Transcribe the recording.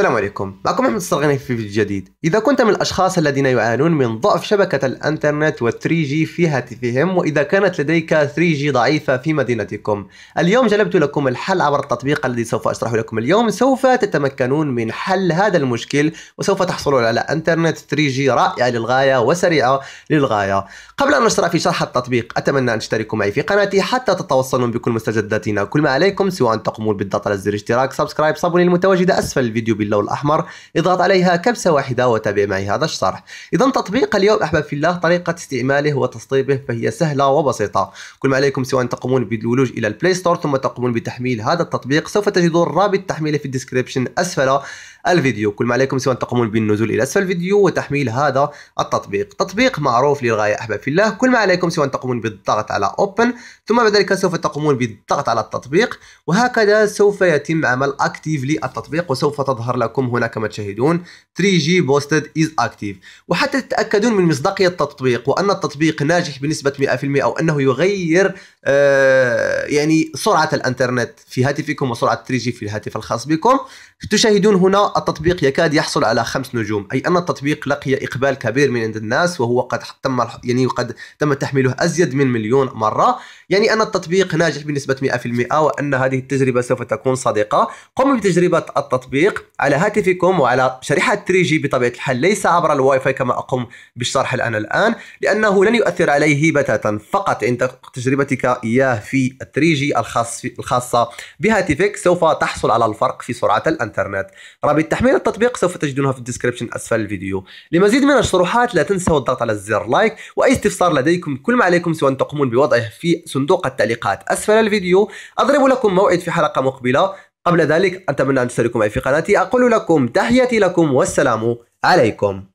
السلام عليكم. معكم أحمد الصرغني في فيديو جديد. إذا كنت من الأشخاص الذين يعانون من ضعف شبكة الإنترنت وال 3G في هاتفهم وإذا كانت لديك 3G ضعيفة في مدينتكم. اليوم جلبت لكم الحل عبر التطبيق الذي سوف أشرحه لكم اليوم. سوف تتمكنون من حل هذا المشكل وسوف تحصلون على إنترنت 3G رائع للغاية وسريعة للغاية. قبل أن نشرع في شرح التطبيق أتمنى أن تشتركوا معي في قناتي حتى تتوصلون بكل مستجداتنا. كل ما عليكم سوى ان تقومون بالضغط على زر اشتراك subscribe s'abonner المتواجدة أسفل الفيديو باللون الأحمر إضغط عليها كبسة واحدة وتابع معي هذا الشرح. إذا تطبيق اليوم أحباب في الله طريقة استعماله وتسطيبه فهي سهلة وبسيطة. كل ما عليكم أن تقومون بالولوج إلى ال Play Store ثم تقومون بتحميل هذا التطبيق سوف تجدون رابط تحميله في ال description أسفل الفيديو. كل ما عليكم أن تقومون بالنزول إلى أسفل الفيديو وتحميل هذا التطبيق. تطبيق معروف للغاية أحباب في الله. كل ما عليكم أن تقومون بالضغط على Open ثم بعد ذلك سوف تقومون بالضغط على التطبيق وهكذا سوف يتم عمل أكتيف للتطبيق وسوف تظهر لكم هنا كما تشاهدون. 3G boosted is active. وحتى تتأكدون من مصداقية التطبيق وأن التطبيق ناجح بنسبة 100% أو أنه يغير آه يعني سرعة الإنترنت في هاتفكم وسرعة 3G في الهاتف الخاص بكم. تشاهدون هنا التطبيق يكاد يحصل على خمس نجوم أي أن التطبيق لقي إقبال كبير من عند الناس وهو قد تم يعني قد تم تحميله أزيد من مليون مرة. يعني أن التطبيق ناجح بنسبة 100% وأن هذه التجربة سوف تكون صادقة. قم بتجربة التطبيق على هاتفكم وعلى شريحة 3G بطبيعة الحال ليس عبر الواي فاي كما أقوم بالشرح الآن الآن لأنه لن يؤثر عليه بتاتا. فقط عند تجربتك إياه في 3G الخاص الخاصة بهاتفك سوف تحصل على الفرق في سرعة الانترنت. رابط تحميل التطبيق سوف تجدونها في ال description أسفل الفيديو. لمزيد من الشروحات لا تنسوا الضغط على زر like وأي استفسار لديكم كل ما عليكم سوى أن تقومون بوضعه في صندوق التعليقات. أسفل الفيديو. أضرب لكم موعد في حلقة مقبلة. قبل ذلك أتمنى أن تشتركوا معي في قناتي. أقول لكم تحياتي لكم والسلام عليكم.